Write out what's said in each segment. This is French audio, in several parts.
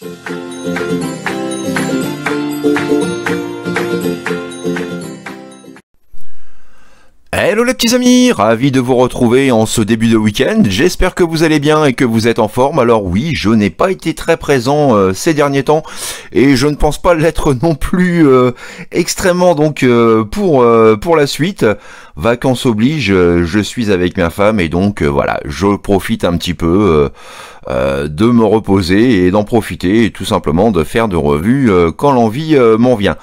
Thank you. Hello les petits amis, ravi de vous retrouver en ce début de week-end. J'espère que vous allez bien et que vous êtes en forme. Alors oui, je n'ai pas été très présent euh, ces derniers temps et je ne pense pas l'être non plus euh, extrêmement donc euh, pour pour la suite. Vacances oblige, je suis avec ma femme et donc voilà, je profite un petit peu de me reposer et d'en profiter tout simplement de faire de revues quand l'envie m'en vient.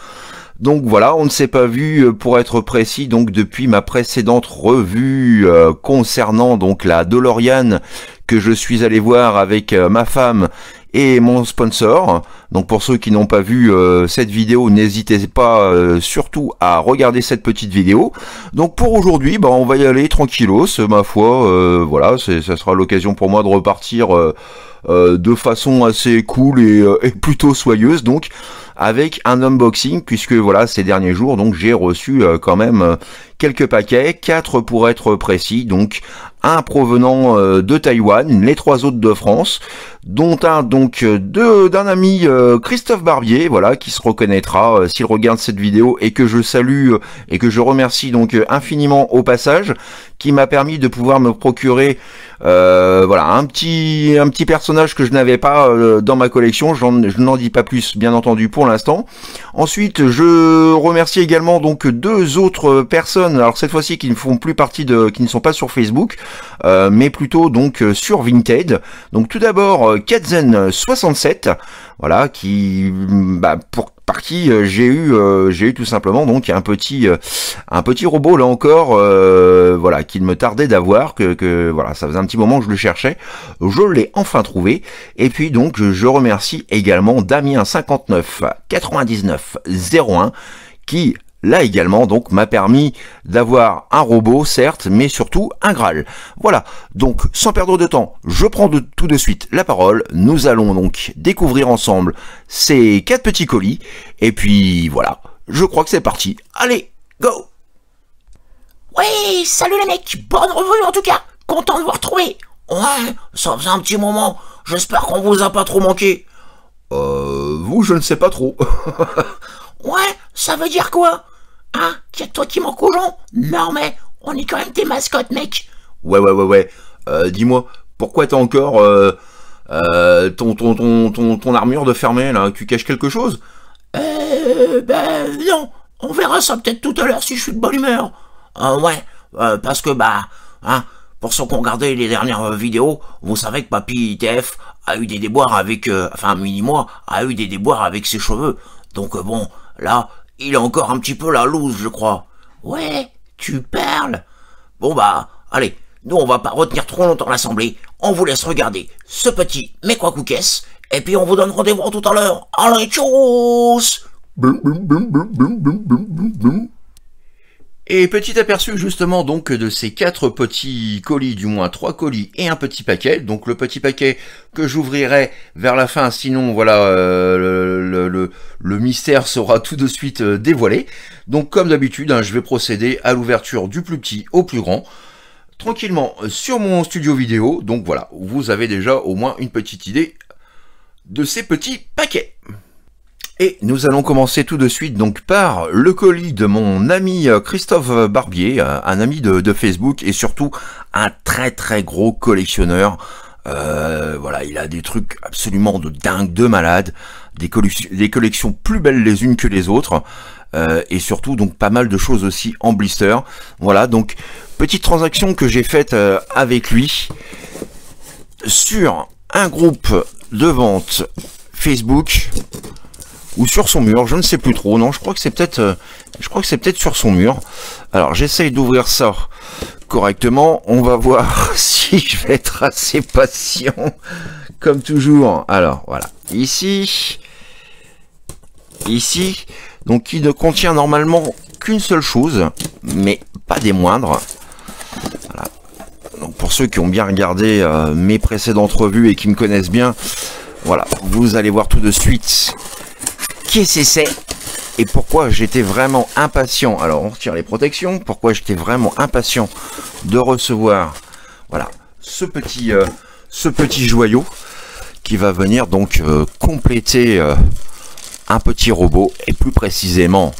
Donc voilà, on ne s'est pas vu euh, pour être précis donc depuis ma précédente revue euh, concernant donc la DeLorean que je suis allé voir avec euh, ma femme et mon sponsor. Donc pour ceux qui n'ont pas vu cette vidéo, n'hésitez pas surtout à regarder cette petite vidéo. Donc pour aujourd'hui, bah, on va y aller tranquillos, ma foi. voilà, ça sera l'occasion pour moi de repartir de façon assez cool et, et plutôt soyeuse. Donc avec un unboxing puisque voilà ces derniers jours donc j'ai reçu euh, quand même euh, quelques paquets, quatre pour être précis, donc un provenant euh, de Taïwan, les trois autres de France, dont un donc d'un ami Christophe Barbier, voilà, qui se reconnaîtra s'il regarde cette vidéo et que je salue et que je remercie donc infiniment au passage, qui m'a permis de pouvoir me procurer voilà un petit un petit personnage que je n'avais pas dans ma collection. Je n'en dis pas plus, bien entendu, pour l'instant. Ensuite, je remercie également donc deux autres personnes, alors cette fois-ci qui ne font plus partie de, qui ne sont pas sur Facebook, euh, mais plutôt donc euh, sur Vinted. Donc tout d'abord euh, Katzen67, voilà, qui, bah, pour par qui j'ai eu j'ai eu tout simplement donc un petit un petit robot là encore voilà qu'il me tardait d'avoir que, que voilà ça faisait un petit moment que je le cherchais. Je l'ai enfin trouvé. Et puis donc je remercie également Damien 59 99 01 qui là également donc m'a permis d'avoir un robot certes mais surtout un Graal. Voilà, donc sans perdre de temps, je prends de, tout de suite la parole, nous allons donc découvrir ensemble ces quatre petits colis et puis voilà, je crois que c'est parti. Allez, go Ouais, salut les mecs, bonne revue en tout cas, content de vous retrouver. Ouais, ça faisait un petit moment, j'espère qu'on vous a pas trop manqué. Euh, vous, je ne sais pas trop. ouais, ça veut dire quoi? Hein? Qu'il que toi qui manque aux gens Non mais, on est quand même des mascottes, mec. Ouais, ouais, ouais, ouais. Euh, dis-moi, pourquoi t'as encore euh, euh, ton, ton, ton, ton, ton armure de fermé, là? Tu caches quelque chose? Euh, ben non. On verra ça peut-être tout à l'heure si je suis de bonne humeur. Euh, ouais, euh, parce que bah, hein, pour ceux qui ont regardé les dernières vidéos, vous savez que Papy ITF a eu des déboires avec, euh, enfin mini-moi, a eu des déboires avec ses cheveux. Donc bon, là, il est encore un petit peu la loose, je crois. Ouais, tu parles. Bon bah, allez, nous on va pas retenir trop longtemps l'assemblée. On vous laisse regarder ce petit mais quoi coukès. Et puis on vous donne rendez-vous tout à l'heure. Allez, tchuss et petit aperçu justement donc de ces quatre petits colis, du moins trois colis et un petit paquet. Donc le petit paquet que j'ouvrirai vers la fin, sinon voilà euh, le, le, mystère sera tout de suite euh, dévoilé. Donc comme d'habitude, hein, je vais procéder à l'ouverture du plus petit au plus grand tranquillement sur mon studio vidéo. Donc voilà, vous avez déjà au moins une petite idée de ces petits paquets. Et nous allons commencer tout de suite donc par le colis de mon ami euh, Christophe Barbier, euh, un ami de, Facebook et surtout un très très gros collectionneur. Euh, voilà, il a des trucs absolument de dingue, de malade, des, des collections plus belles les unes que les autres. et surtout donc pas mal de choses aussi en blister. Voilà, donc petite transaction que j'ai faite avec lui sur un groupe de vente Facebook ou sur son mur, je ne sais plus trop. Non, je crois que c'est peut-être, euh, je crois que c'est peut-être sur son mur. Alors, j'essaye d'ouvrir ça correctement. On va voir si je vais être assez patient, comme toujours. Alors, voilà. Ici, ici, donc qui ne contient normalement qu'une seule chose, mais pas des moindres. Voilà. Donc, pour ceux qui ont bien regardé euh, mes précédentes revues et qui me connaissent bien, voilà, vous allez voir tout de suite qu'est-ce que c'est et pourquoi j'étais vraiment impatient? Alors on retire les protections. Pourquoi j'étais vraiment impatient de recevoir, voilà, ce petit, euh, joyau. qui va venir donc euh, compléter euh, un petit robot et plus précisément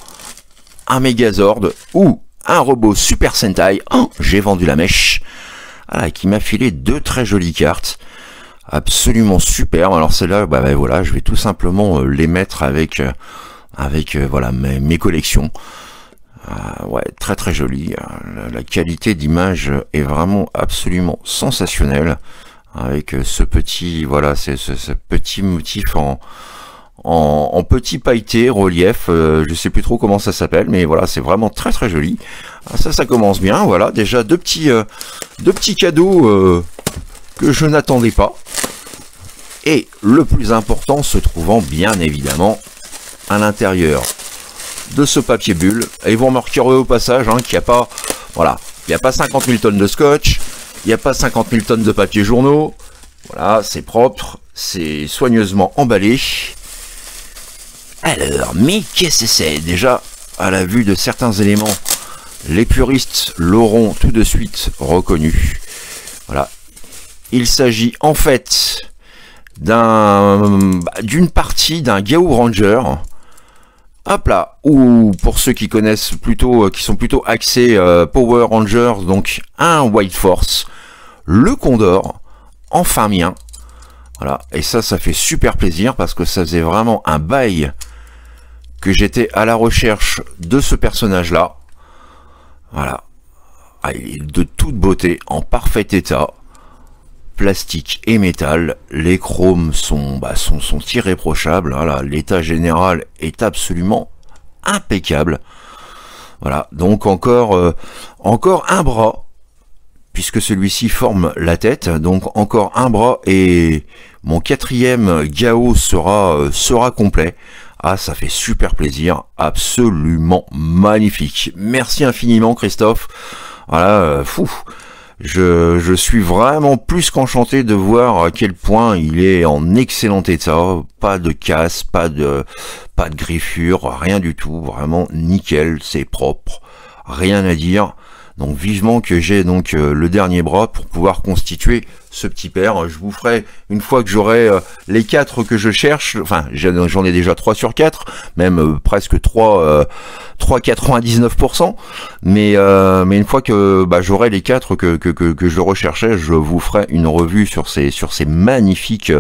un Megazord ou un robot Super Sentai. Oh, j'ai vendu la mèche. Qui m'a filé deux très jolies cartes. Absolument super. Alors celle-là, bah, bah, voilà, je vais tout simplement euh, les mettre avec, euh, avec euh, voilà mes, mes collections. Ah, ouais, très très joli. La, qualité d'image est vraiment absolument sensationnelle avec ce petit voilà, c'est ce, ce petit motif en en, petit pailleté relief. euh, je sais plus trop comment ça s'appelle, mais voilà, c'est vraiment très très joli. Ah, ça, ça commence bien. Voilà, déjà deux petits euh, deux petits cadeaux euh, que je n'attendais pas. Et le plus important se trouvant bien évidemment à l'intérieur de ce papier bulle. Et vous remarquerez au passage hein, qu'il n'y a pas, voilà, il n'y a pas 50 000 tonnes de scotch, il n'y a pas 50 000 tonnes de papier journaux. Voilà, c'est propre, c'est soigneusement emballé. Alors, mais qu'est-ce que c'est? Déjà, à la vue de certains éléments, les puristes l'auront tout de suite reconnu. Voilà. Il s'agit en fait d'un d'une partie d'un Gao Ranger. Hop là, ou pour ceux qui connaissent plutôt, euh, qui sont plutôt axés euh, Power Rangers, donc un White Force, le Condor, enfin mien. Voilà, et ça, ça fait super plaisir parce que ça faisait vraiment un bail que j'étais à la recherche de ce personnage-là. Voilà. Ah, il est de toute beauté, en parfait état. Plastique et métal. Les chromes sont, bah, sont, irréprochables. Voilà. L'état général est absolument impeccable. Voilà. Donc encore, euh, encore un bras. Puisque celui-ci forme la tête. Donc encore un bras et mon quatrième Gao sera, euh, sera complet. Ah, ça fait super plaisir, absolument magnifique. Merci infiniment, Christophe. Voilà, euh, fou. Je, je suis vraiment plus qu'enchanté de voir à quel point il est en excellent état. Pas de casse, pas de, pas de griffure, rien du tout. Vraiment nickel, c'est propre. Rien à dire. Donc vivement que j'ai donc euh, le dernier bras pour pouvoir constituer ce petit père. Je vous ferai une fois que j'aurai euh, les quatre que je cherche. Enfin, j'en ai déjà 3 sur 4, même euh, presque 3 euh, 3,99%. Mais euh, mais une fois que bah, j'aurai les quatre que, que, que, que je recherchais, je vous ferai une revue sur ces sur ces magnifiques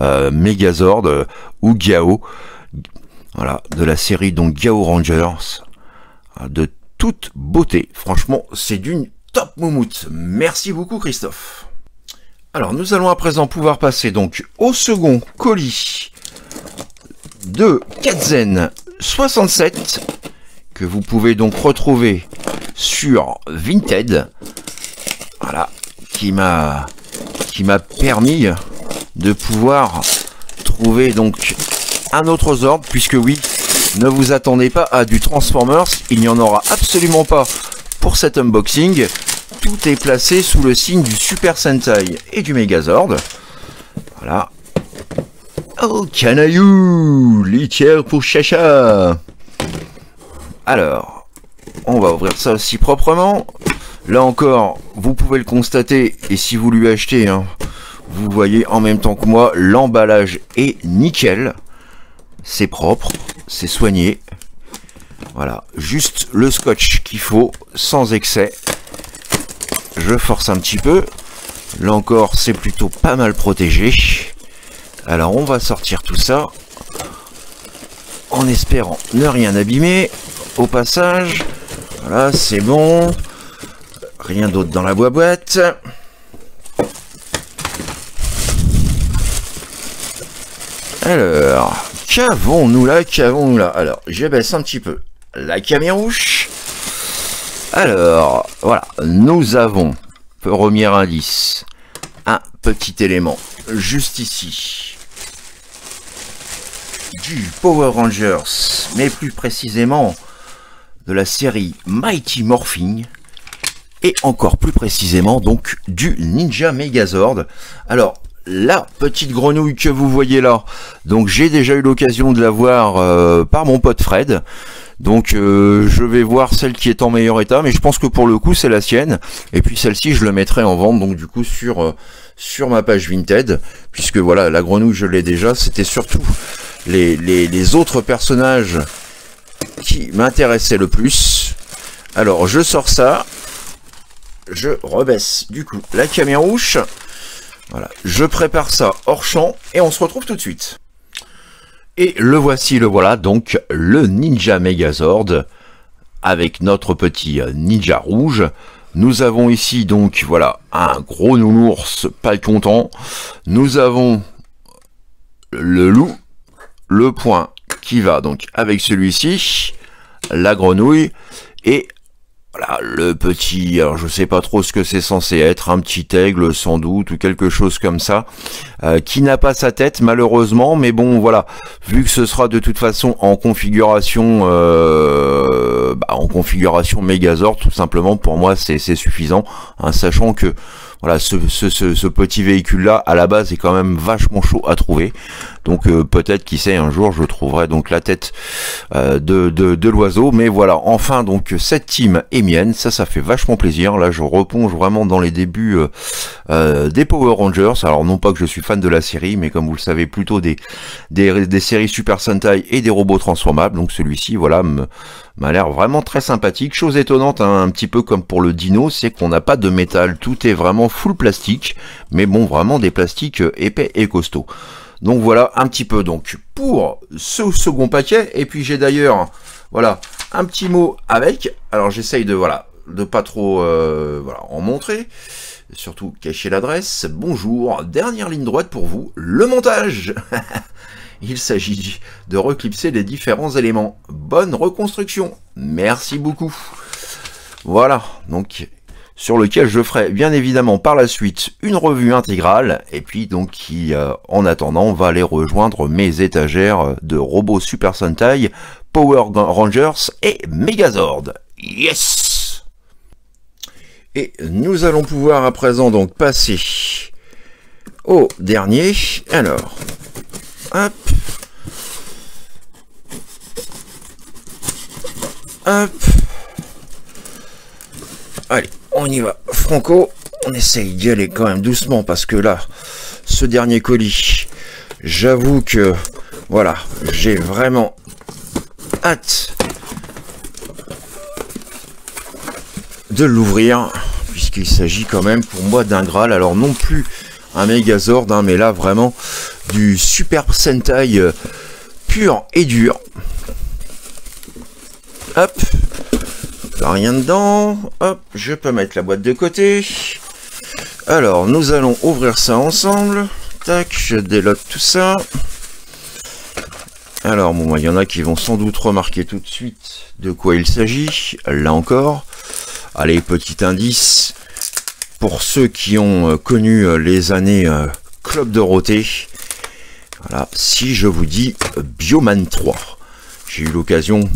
euh, Megazord ou Gao. Voilà, de la série donc Gao Rangers. De toute beauté. Franchement, c'est d'une top moumoute. Merci beaucoup Christophe. Alors, nous allons à présent pouvoir passer donc au second colis de Katzen 67 que vous pouvez donc retrouver sur Vinted. Voilà, qui m'a qui m'a permis de pouvoir trouver donc un autre Zord puisque oui, ne vous attendez pas à du Transformers, il n'y en aura absolument pas pour cet unboxing. Tout est placé sous le signe du Super Sentai et du Megazord. Voilà. Oh, canaillou Litière pour Chacha Alors, on va ouvrir ça aussi proprement. Là encore, vous pouvez le constater, et si vous lui achetez, hein, vous voyez en même temps que moi, l'emballage est nickel. C'est propre, c'est soigné. Voilà, juste le scotch qu'il faut, sans excès. Je force un petit peu. Là encore, c'est plutôt pas mal protégé. Alors, on va sortir tout ça. En espérant ne rien abîmer. Au passage, voilà, c'est bon. Rien d'autre dans la boîte. Alors, qu'avons-nous là Qu'avons-nous là? Alors, je baisse un petit peu la camérouche. Alors, voilà, nous avons, premier indice, un petit élément juste ici. Du Power Rangers, mais plus précisément de la série Mighty Morphing. Et encore plus précisément donc du Ninja Megazord. Alors, la petite grenouille que vous voyez là, donc j'ai déjà eu l'occasion de la voir euh, par mon pote Fred. Donc euh, je vais voir celle qui est en meilleur état, mais je pense que pour le coup c'est la sienne. Et puis celle-ci je le mettrai en vente donc du coup sur euh, sur ma page Vinted, puisque voilà la grenouille je l'ai déjà. C'était surtout les, les, les autres personnages qui m'intéressaient le plus. Alors je sors ça, je rebaisse du coup la caméra rouge. Voilà, je prépare ça hors champ et on se retrouve tout de suite. Et le voici, le voilà, donc le Ninja Megazord avec notre petit Ninja rouge. Nous avons ici donc, voilà, un gros nounours pas content. Nous avons le loup, le point qui va donc avec celui-ci, la grenouille et voilà, le petit, alors je sais pas trop ce que c'est censé être, un petit aigle sans doute ou quelque chose comme ça, euh, qui n'a pas sa tête malheureusement, mais bon voilà, vu que ce sera de toute façon en configuration, euh, bah, en configuration Megazord, tout simplement pour moi c'est suffisant, hein, sachant que voilà, ce, ce, petit véhicule-là, à la base, est quand même vachement chaud à trouver. Donc euh, peut-être, qui sait, un jour, je trouverai donc la tête euh, de, de, l'oiseau. Mais voilà, enfin, donc cette team est mienne. Ça, ça fait vachement plaisir. Là, je replonge vraiment dans les débuts euh, des Power Rangers. Alors non pas que je suis fan de la série, mais comme vous le savez, plutôt des, des, séries Super Sentai et des robots transformables. Donc celui-ci, voilà, m'a l'air vraiment très sympathique. Chose étonnante, hein, un petit peu comme pour le Dino, c'est qu'on n'a pas de métal. Tout est vraiment full plastique, mais bon, vraiment des plastiques épais et costauds. Donc voilà un petit peu donc pour ce second paquet. Et puis j'ai d'ailleurs voilà un petit mot avec. Alors j'essaye de voilà de pas trop euh, voilà en montrer. Surtout cacher l'adresse. Bonjour, dernière ligne droite pour vous, le montage. Il s'agit de reclipser les différents éléments. Bonne reconstruction. Merci beaucoup. Voilà, donc sur lequel je ferai bien évidemment par la suite une revue intégrale, et puis donc qui, euh, en attendant, va aller rejoindre mes étagères de robots Super Sentai, Power Rangers et Megazord. Yes Et nous allons pouvoir à présent donc passer au dernier. Alors, hop. Hop. Allez on y va. Franco, on essaye d'y aller quand même doucement parce que là, ce dernier colis, j'avoue que, voilà, j'ai vraiment hâte de l'ouvrir puisqu'il s'agit quand même pour moi d'un Graal. Alors non plus un Megazord, hein, mais là vraiment du Super Sentai euh, pur et dur. Hop, rien dedans. Hop, je peux mettre la boîte de côté. Alors, nous allons ouvrir ça ensemble. Tac, je déloque tout ça. Alors, bon, il y en a qui vont sans doute remarquer tout de suite de quoi il s'agit. Là encore. Allez, petit indice. Pour ceux qui ont euh, connu euh, les années euh, Club Dorothée. Voilà, si je vous dis Bioman 3. J'ai eu l'occasion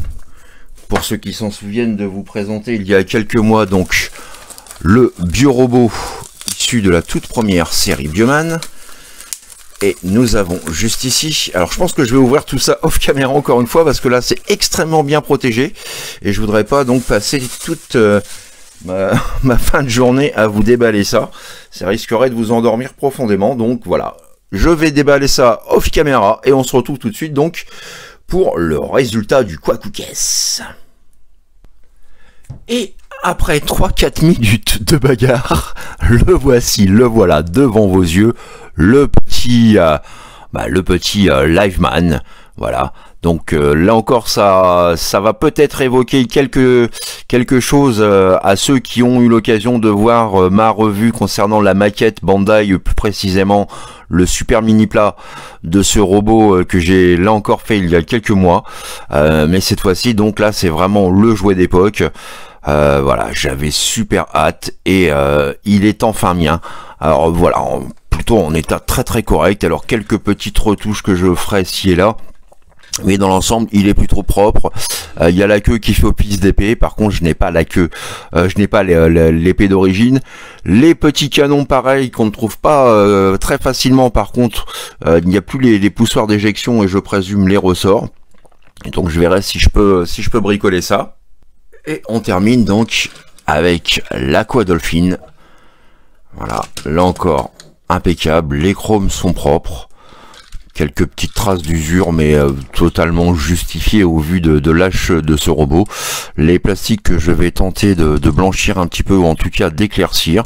pour ceux qui s'en souviennent, de vous présenter il y a quelques mois donc le biorobot issu de la toute première série Bioman. Et nous avons juste ici, alors je pense que je vais ouvrir tout ça off caméra encore une fois parce que là c'est extrêmement bien protégé et je voudrais pas donc passer toute euh, ma, fin de journée à vous déballer ça. Ça risquerait de vous endormir profondément donc voilà. Je vais déballer ça off caméra et on se retrouve tout de suite donc pour le résultat du Quackouquès. Et après 3-4 minutes de bagarre, le voici, le voilà devant vos yeux, le petit, euh, bah, le petit euh, Liveman, voilà. Donc euh, là encore, ça, ça va peut-être évoquer quelque, quelque chose à ceux qui ont eu l'occasion de voir ma revue concernant la maquette Bandai, plus précisément le super mini plat de ce robot que j'ai là encore fait il y a quelques mois. mais cette fois-ci, donc là, c'est vraiment le jouet d'époque. Euh, voilà, j'avais super hâte et euh, il est enfin mien. Alors voilà, plutôt en état très très correct. Alors quelques petites retouches que je ferai ci et là. mais dans l'ensemble il est plutôt propre. Euh, il y a la queue qui fait office d'épée. Par contre je n'ai pas la queue. Je n'ai pas l'épée d'origine. Les petits canons pareils qu'on ne trouve pas très facilement. Par contre il n'y a plus les, poussoirs d'éjection et je présume les ressorts. Donc je verrai si je peux si je peux bricoler ça et on termine donc avec l'Aqua Dolphin voilà là encore impeccable les chromes sont propres quelques petites traces d'usure, mais euh, totalement justifiées au vu de, de l'âge de ce robot. Les plastiques que je vais tenter de, blanchir un petit peu, ou en tout cas d'éclaircir.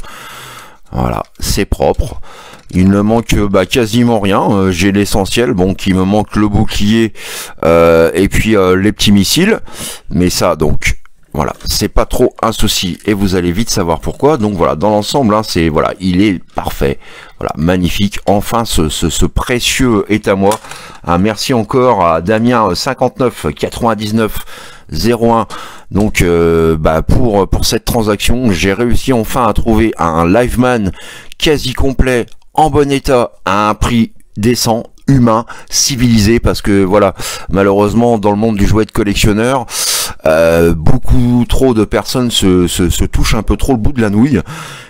Voilà, c'est propre. Il ne manque bah, quasiment rien. Euh, j'ai l'essentiel. Bon, qui me manque le bouclier euh, et puis les petits missiles. Mais ça, donc, voilà, c'est pas trop un souci et vous allez vite savoir pourquoi. Donc voilà, dans l'ensemble, hein, c'est voilà, il est parfait. Voilà, magnifique. Enfin, ce, précieux est à moi. Merci encore à Damien 59 99 01. Donc euh, bah pour pour cette transaction, j'ai réussi enfin à trouver un Liveman quasi complet en bon état à un prix décent humain, civilisé, parce que voilà, malheureusement dans le monde du jouet de collectionneur, euh, beaucoup trop de personnes se, se, se, touchent un peu trop le bout de la nouille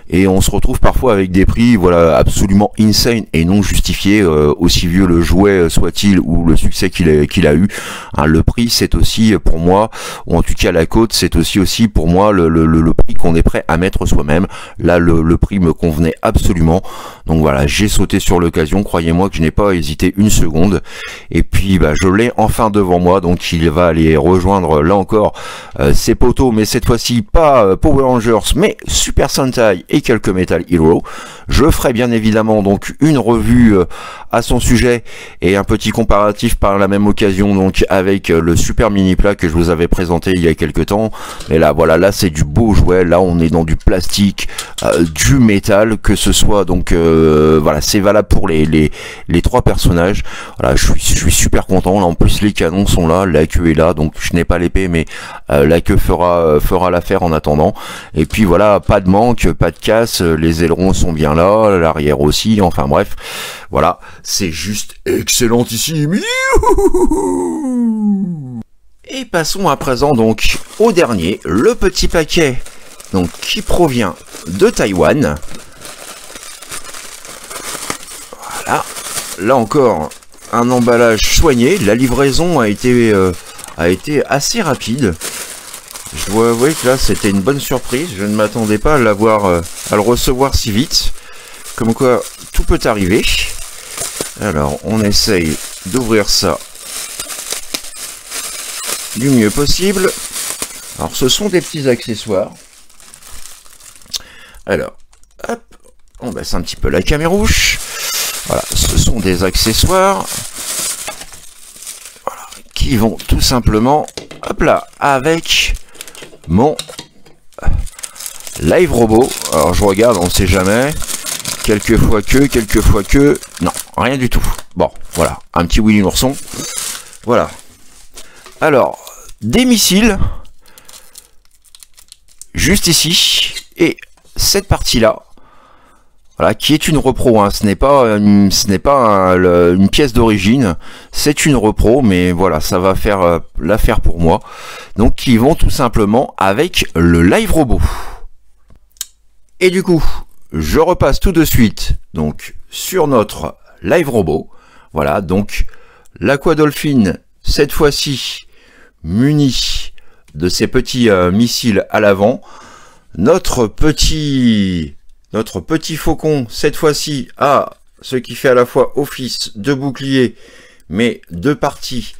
et on se retrouve parfois avec des prix voilà absolument insane et non justifiés euh, aussi vieux le jouet soit-il ou le succès qu'il a, qu'il a eu. Hein, le prix c'est aussi pour moi ou en tout cas la côte c'est aussi aussi pour moi le, le, le prix qu'on est prêt à mettre soi-même. Là le, le prix me convenait absolument. Donc voilà j'ai sauté sur l'occasion. Croyez-moi que je n'ai pas hésité une seconde. Et puis bah, je l'ai enfin devant moi. Donc il va aller rejoindre là encore euh, ses poteaux mais cette fois-ci pas euh, Power Rangers mais Super Sentai quelques Metal Hero. Je ferai bien évidemment donc une revue euh, à son sujet et un petit comparatif par la même occasion donc avec euh, le super mini plat que je vous avais présenté il y a quelques temps. Mais là voilà, là c'est du beau jouet, là on est dans du plastique, euh, du métal, que ce soit donc voilà, c'est valable pour les, trois personnages. Voilà, je suis, je suis super content. Là en plus les canons sont là, la queue est là, donc je n'ai pas l'épée mais la queue fera fera l'affaire en attendant. Et puis voilà, pas de manque, pas de euh, les ailerons sont bien là, l'arrière aussi, enfin bref, voilà, c'est juste excellentissime. Et passons à présent donc au dernier, le petit paquet donc qui provient de Taïwan. Voilà, là encore un emballage soigné, la livraison a été euh, a été assez rapide. Je dois avouer que là c'était une bonne surprise. Je ne m'attendais pas à l'avoir, euh, à le recevoir si vite. Comme quoi tout peut arriver. Alors on essaye d'ouvrir ça du mieux possible. Alors ce sont des petits accessoires. Alors, hop, on baisse un petit peu la camérouche. Voilà, ce sont des accessoires qui vont tout simplement, hop là, avec mon live robot. Alors je regarde, on ne sait jamais. Quelques fois que, quelques fois que. Non, rien du tout. Bon, voilà, un petit Willy Ourson. Voilà. Alors, des missiles. Juste ici. Et cette partie-là. Voilà, qui est une repro. Hein. Ce n'est pas, pas une pièce d'origine, c'est une repro, mais voilà, ça va faire euh, l'affaire pour moi. Donc, qui vont tout simplement avec le live robot. Et du coup, je repasse tout de suite donc sur notre live robot. Voilà, donc l'Aquadolphin, cette fois-ci muni de ces petits euh, missiles à l'avant. Notre petit notre petit faucon, cette fois-ci, a ce qui fait à la fois office de bouclier, mais de partie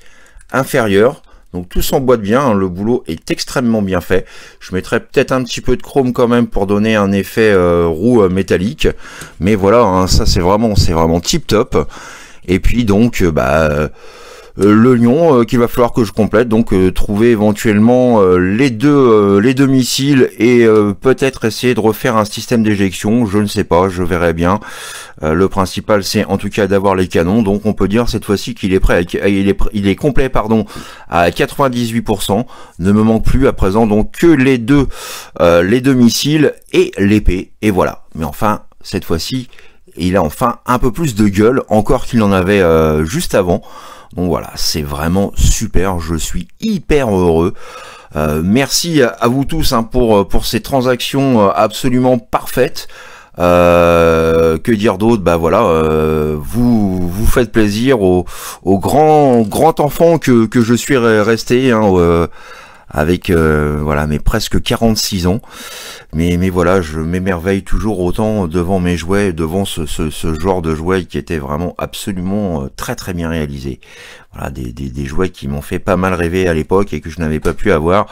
inférieure. Donc tout s'emboîte bien, hein. le boulot est extrêmement bien fait. Je mettrai peut-être un petit peu de chrome quand même pour donner un effet euh, roue euh, métallique. Mais voilà, hein, ça c'est vraiment, c'est vraiment tip top. Et puis donc, euh, bah le lion euh, qu'il va falloir que je complète. Donc euh, trouver éventuellement les deux les deux missiles et peut-être essayer de refaire un système d'éjection. Je ne sais pas je verrai bien. Le principal c'est en tout cas d'avoir les canons. Donc on peut dire cette fois-ci qu'il est prêt il est il est complet pardon à 98% ne me manque plus à présent donc que les deux les deux missiles et l'épée. Et voilà. Mais enfin cette fois-ci il a enfin un peu plus de gueule encore qu'il en avait juste avant Donc voilà, c'est vraiment super, je suis hyper heureux. Euh, merci à, vous tous hein, pour, pour ces transactions euh, absolument parfaites. Euh, que dire d'autre? Bah voilà, vous vous faites plaisir au, au grand grand enfant que, que je suis resté. Hein, avec euh, voilà mes presque 46 ans. Mais mais voilà, je m'émerveille toujours autant devant mes jouets, devant ce, ce, ce, genre de jouets qui était vraiment absolument euh, très très bien réalisé. Voilà, des, jouets qui m'ont fait pas mal rêver à l'époque et que je n'avais pas pu avoir.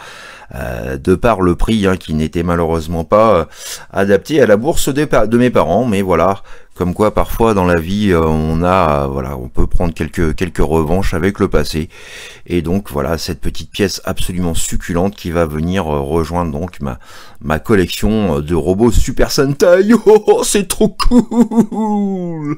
Euh, de par le prix hein, qui n'était malheureusement pas euh, adapté à la bourse de, mes parents. Mais voilà, comme quoi parfois dans la vie euh, on a, voilà, on peut prendre quelques quelques revanches avec le passé. Et donc voilà cette petite pièce absolument succulente qui va venir rejoindre donc ma ma collection de robots Super Sentai. Oh, oh c'est trop cool.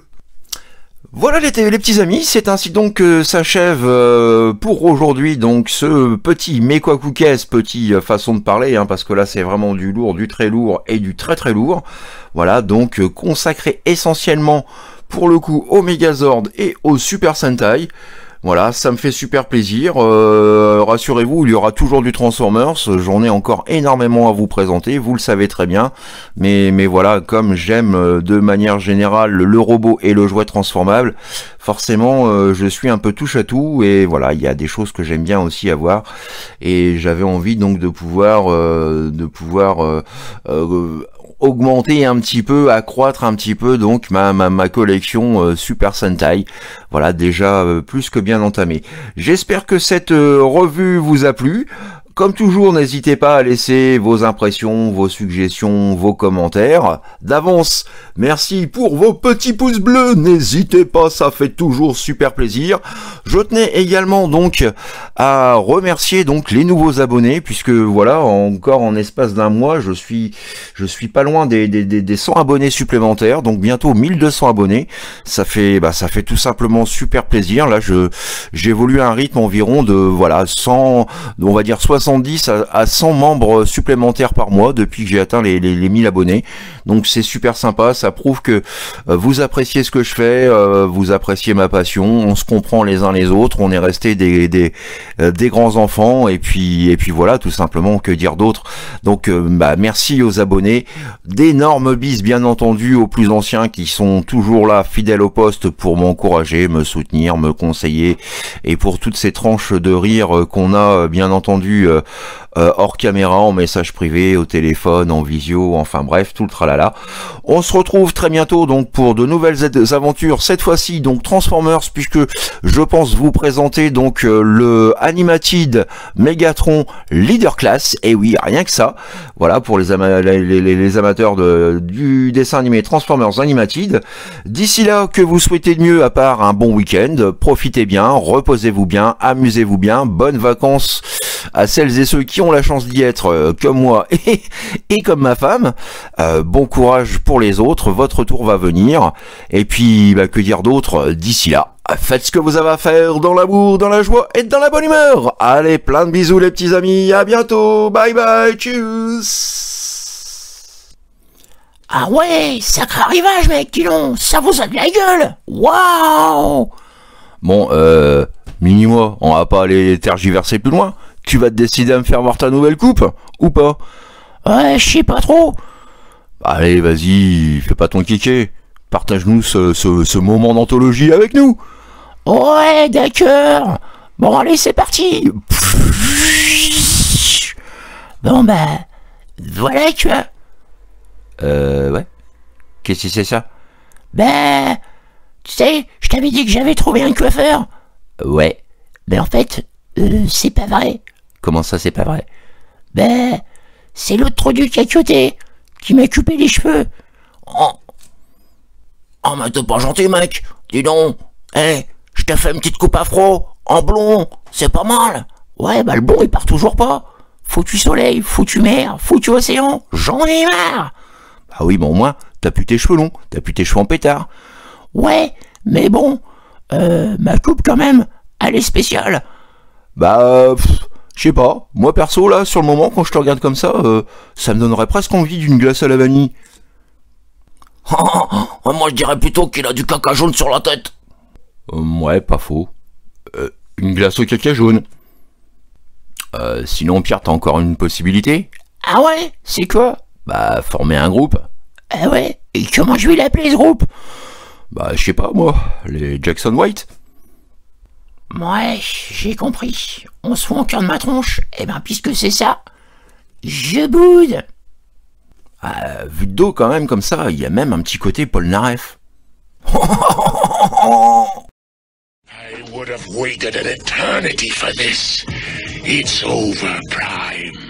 Voilà les, petits amis, c'est ainsi donc que s'achève euh, pour aujourd'hui donc ce petit mais quoi petit euh, façon de parler, hein, parce que là c'est vraiment du lourd, du très lourd et du très très lourd. Voilà, donc euh, consacré essentiellement pour le coup au Megazord et au Super Sentai. Voilà, ça me fait super plaisir. Euh, rassurez-vous, il y aura toujours du Transformers. J'en ai encore énormément à vous présenter, vous le savez très bien. Mais, mais voilà, comme j'aime euh, de manière générale le robot et le jouet transformable, forcément, euh, je suis un peu touche à tout. Et voilà, il y a des choses que j'aime bien aussi avoir. Et j'avais envie donc de pouvoir, de pouvoir augmenter un petit peu, accroître un petit peu donc ma, ma, ma collection euh, Super Sentai. Voilà déjà euh, plus que bien entamé. J'espère que cette euh, revue vous a plu. Comme toujours, n'hésitez pas à laisser vos impressions, vos suggestions, vos commentaires. D'avance, merci pour vos petits pouces bleus. N'hésitez pas, ça fait toujours super plaisir. Je tenais également donc à remercier donc les nouveaux abonnés puisque voilà, encore en espace d'un mois, je suis je suis pas loin des, des, des, 100 abonnés supplémentaires, donc bientôt 1200 abonnés. Ça fait bah ça fait tout simplement super plaisir. Là, je j'évolue à un rythme environ de voilà 100 on va dire 60 70 à 100 membres supplémentaires par mois depuis que j'ai atteint les, les, 1000 abonnés. Donc c'est super sympa, ça prouve que euh, vous appréciez ce que je fais, euh, vous appréciez ma passion, on se comprend les uns les autres, on est resté des, des, euh, des grands enfants. Et puis et puis voilà tout simplement que dire d'autre. Donc bah, merci aux abonnés, d'énormes bises bien entendu aux plus anciens qui sont toujours là fidèles au poste pour m'encourager, me soutenir, me conseiller. Et pour toutes ces tranches de rire qu'on a bien entendu euh, hors caméra, en message privé, au téléphone, en visio, enfin bref, tout le tralala. On se retrouve très bientôt donc pour de nouvelles aventures, cette fois-ci donc Transformers, puisque je pense vous présenter donc euh, le Animated Megatron Leader Class, et oui, rien que ça, voilà pour les, amateurs du dessin animé Transformers Animated. D'ici là, que vous souhaitez de mieux à part un bon week-end, profitez bien, reposez-vous bien, amusez-vous bien, bonnes vacances à celles et ceux qui ont la chance d'y être, euh, comme moi et, et comme ma femme. Euh, bon courage pour les autres, votre tour va venir. Et puis, bah, que dire d'autre d'ici là Faites ce que vous avez à faire dans l'amour, dans la joie et dans la bonne humeur. Allez, plein de bisous les petits amis, à bientôt, bye bye, tchuss Ah ouais, sacré arrivage mec, Kilon, ça vous a de la gueule Waouh Bon, euh, mini-moi, on va pas aller tergiverser plus loin tu vas te décider à me faire voir ta nouvelle coupe ou pas Ouais, je sais pas trop. Allez, vas-y, fais pas ton kiké. Partage-nous ce, moment d'anthologie avec nous. Ouais, d'accord. Bon, allez, c'est parti. Bon, bah, voilà, tu vois. Euh, ouais. Qu'est-ce que c'est ça? Ben, tu sais, je t'avais dit que j'avais trouvé un coiffeur. Ouais. Ben, en fait, euh, c'est pas vrai. Comment ça, c'est pas vrai? Ben, c'est l'autre trou du caquioté qui m'a coupé les cheveux. Oh, oh mais t'es pas gentil, mec? Dis donc. Eh, je t'ai fait une petite coupe afro, en blond. C'est pas mal. Ouais, bah le bon, il part toujours pas. Foutu soleil, foutu mer, foutu océan. J'en ai marre. Bah oui, bon, au moins, t'as plus tes cheveux longs, t'as plus tes cheveux en pétard. Ouais, mais bon, euh, ma coupe quand même, elle est spéciale. Bah, je sais pas, moi perso là, sur le moment, quand je te regarde comme ça, euh, ça me donnerait presque envie d'une glace à la vanille. moi je dirais plutôt qu'il a du caca jaune sur la tête. Euh, ouais, pas faux. Euh, une glace au caca jaune. Euh, sinon, Pierre, t'as encore une possibilité Ah ouais? C'est quoi? Bah, former un groupe. Ah ouais? Et comment je vais l'appeler ce groupe? Bah, je sais pas, moi. Les Jackson White Ouais, j'ai compris. On se fout en cœur de ma tronche. Eh ben, puisque c'est ça, je boude. Ah, vu de dos, quand même, comme ça, il y a même un petit côté Paul Naref. I would have waited an eternity for this. It's over, Pride.